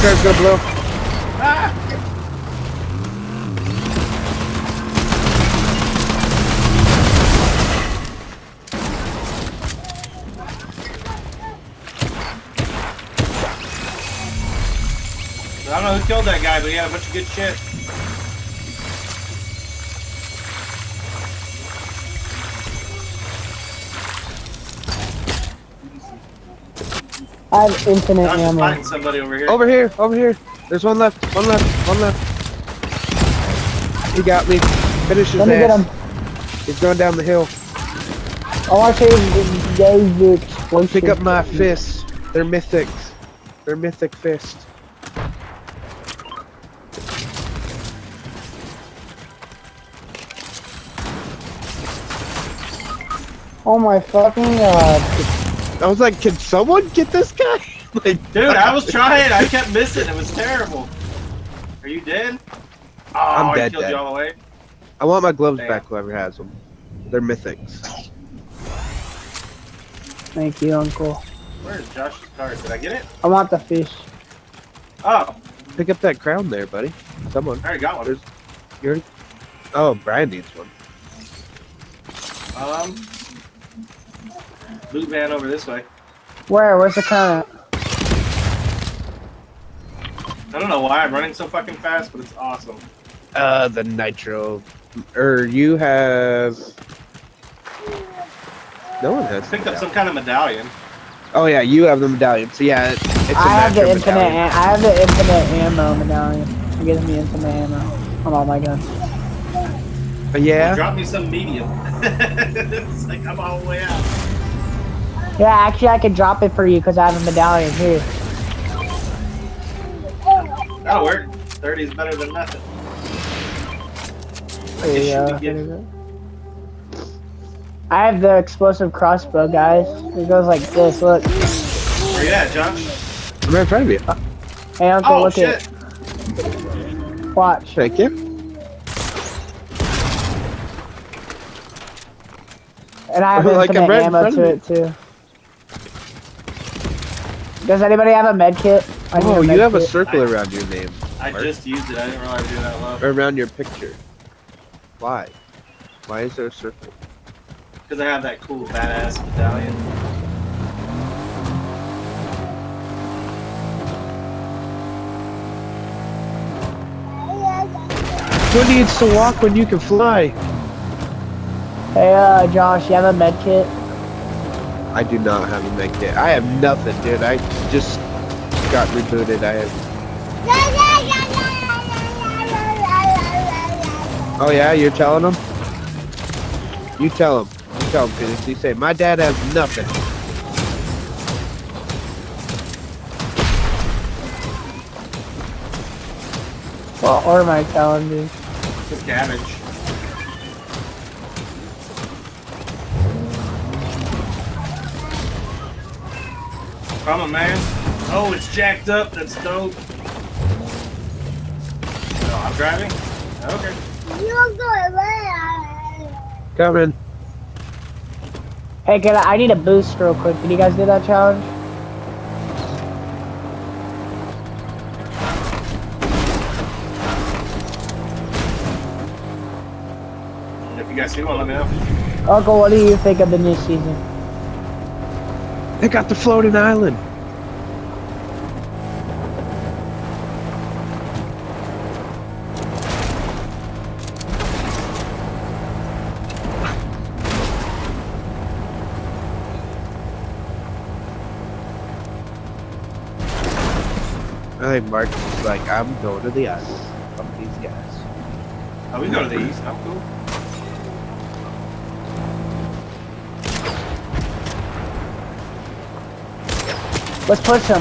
car's gonna blow. I don't know who killed that guy, but he had a bunch of good shit. I have infinite I'm just ammo. fighting somebody over here. Over here, over here. There's one left, one left, one left. He got me. Finish his Let me ass. get him. He's going down the hill. Oh, I want to use the explosive. Pick up my fists. They're mythics. They're mythic fists. Oh my fucking god. I was like, can someone get this guy? like, Dude, I was trying. I kept missing. It was terrible. Are you dead? Oh, I'm I dead, killed dead. you all the way. I want my gloves Damn. back, whoever has them. They're mythics. Thank you, Uncle. Where's Josh's car? Did I get it? I want the fish. Oh, Pick up that crown there, buddy. Someone. I already got one. There's- You already... Oh, Brian needs one. Um, loot van over this way. Where? Where's the current? I don't know why I'm running so fucking fast, but it's awesome. Uh, the nitro. Or you have... No one has. I picked up some kind of medallion. Oh yeah, you have the medallion. So yeah, it- it's a I have the infinite. medallion. I have the infinite ammo medallion. It gives me infinite ammo on all my guns. Uh, yeah. Drop me some medium. it's like I'm all the way out. Yeah, actually, I could drop it for you because I have a medallion here. That'll work. 30 is better than nothing. There you go. should be good. I have the explosive crossbow, guys. It goes like this. Look. Where you at, Josh? I'm right in front of you. Hey, Uncle, Oh, look shit. it. Watch. Thank you. And I have Like, I'm infinite right ammo to it too. Does anybody have a med kit? I need Oh, med you have a kit. circle around your name. I Mark. just used it. I didn't realize you were that low. Or around your picture. Why? Why is there a circle? Because I have that cool badass medallion. Who needs to walk when you can fly? Hey, uh, Josh, you have a med kit? I do not have a med kit. I have nothing, dude. I just got rebooted. I have. Oh yeah, you're telling them? You tell them. You tell them, Phoenix. You say, my dad has nothing. Well, or my calendar. Some cabbage. Come on, man. Oh, it's jacked up. That's dope. Oh, I'm driving? Okay. You're going where? Coming. Hey, can I, I need a boost real quick. Can you guys do that challenge? If you guys see one, let me know. Uncle, what do you think of the new season? They got the floating island. I think Mark's just like, I'm going to the island. Fuck these guys. Oh, we can go to the east. I'm cool. Let's push him.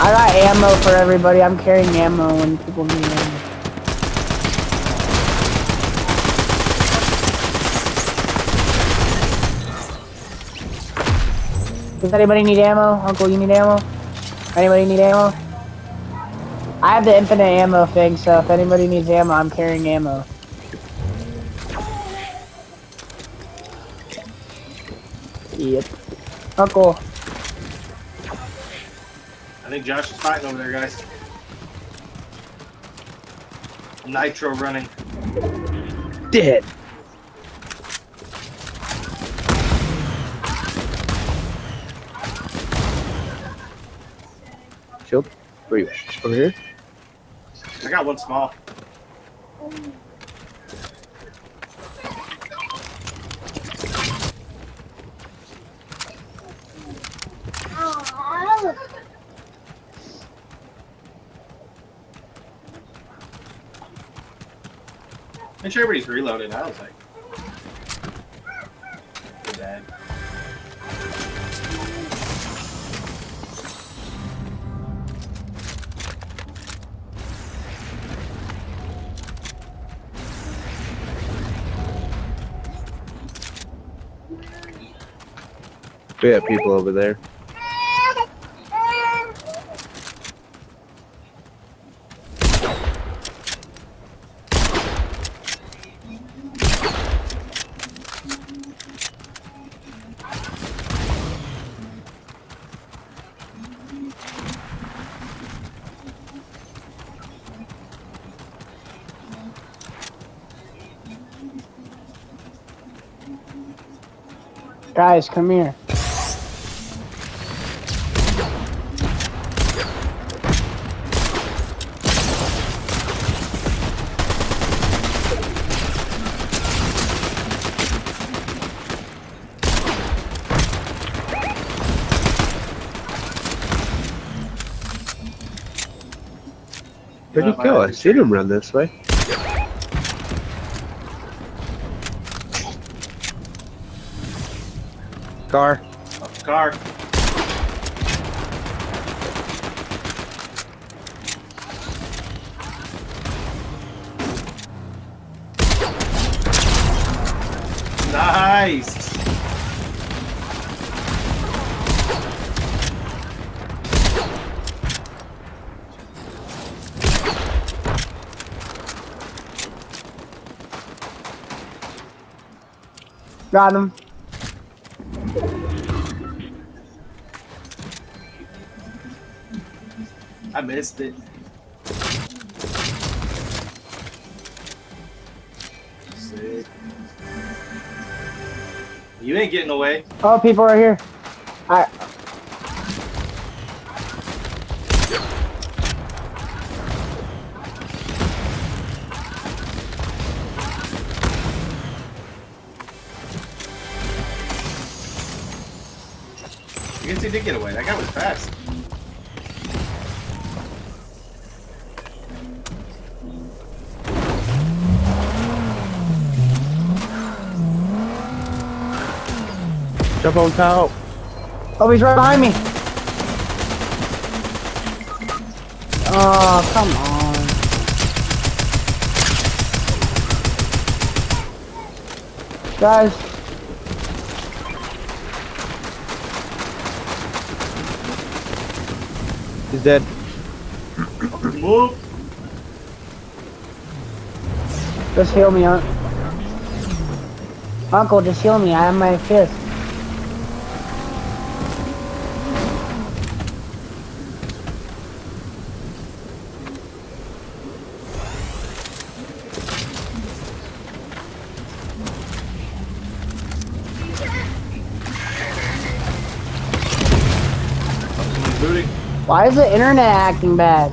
I got ammo for everybody. I'm carrying ammo when people need ammo. Does anybody need ammo? Uncle, you need ammo? Anybody need ammo? I have the infinite ammo thing, so if anybody needs ammo, I'm carrying ammo. Yep. Uncle, I think Josh is fighting over there, guys. Nitro running. Dead. Shield. Where you? Over here? I got one small. Make sure everybody's reloaded. I was like, We have people over there. guys, come here. Where'd he go? I seen him run this way. Car. Off the car. Nice. Got him. I missed it. Sick. You ain't getting away. Oh, people are here. I. Guess he did get away. That guy was fast. Jump on top. Oh, he's right behind me. Oh, come on. Guys, He's dead. Move. just heal me, un Uncle, just heal me. I have my fist. Why is the internet acting bad?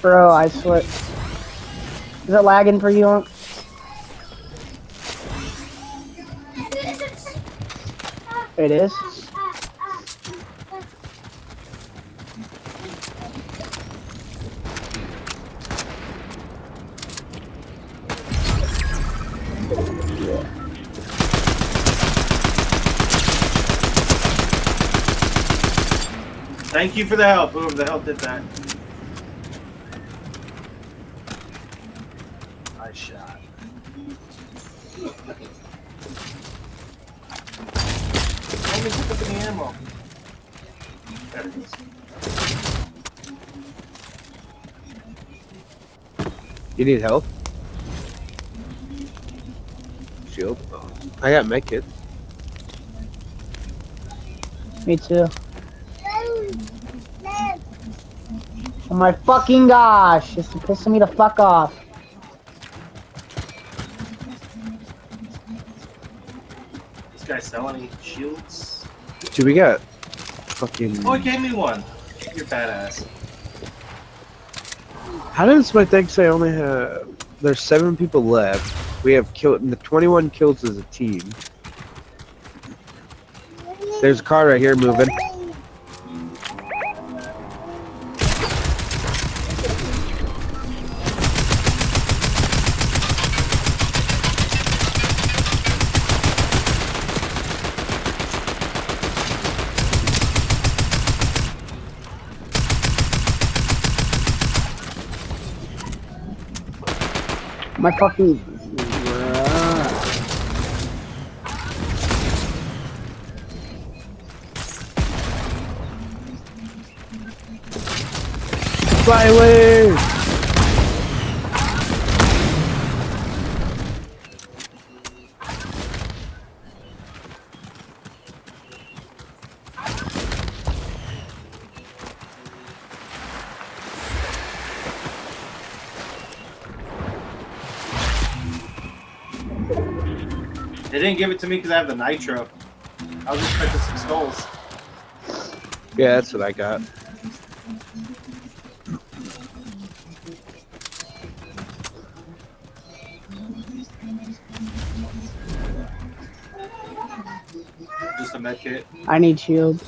Bro, I swear. Is it lagging for you? It is? Thank you for the help. Boom, the hell did that. Nice shot. Let me pick up any ammo. There it is. You need help? Shield. Oh, I got med kit. Me too. Oh my fucking gosh! It's pissing me the fuck off. This guy sell any shields? Do we got fucking. Oh, he gave me one. You're badass. How does my thing say I only have? There's seven people left. We have killed the 21 kills as a team. There's a car right here moving. My fucking. Fly away! They didn't give it to me because I have the nitro. I was expecting some skulls. Yeah, that's what I got. Just a med kit. I need shield.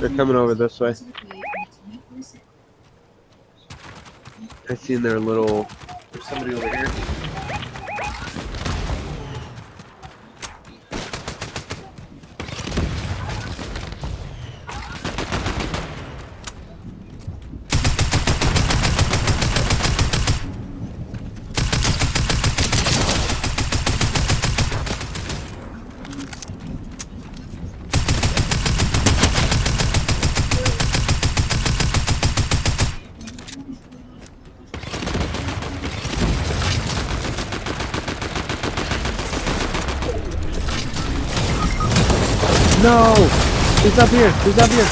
They're coming over this way. I seen their little. There's somebody over here. No! He's up here! He's up here!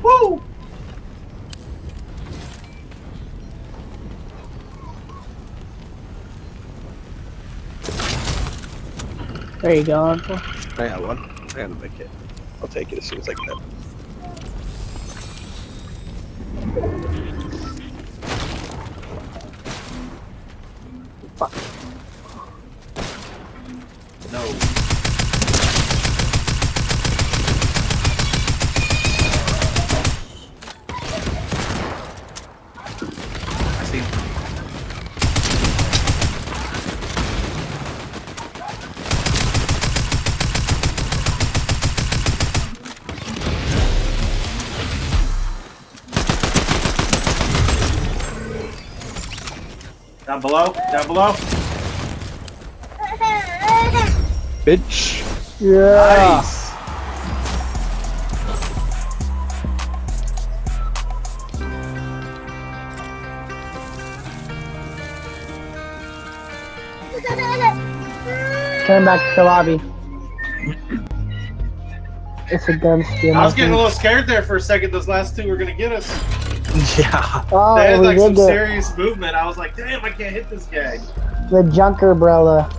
Woo! There you go, Uncle. I got one. I got a med kit. I'll take it as soon as I can. I see. Down below, down below. Bitch! Yeah. Nice. Turn back to the lobby. It's a gun steal. I was getting a little scared there for a second. Those last two were gonna get us. Yeah! Oh, They had we like some did the, serious movement. I was like, damn, I can't hit this guy. the Junker umbrella.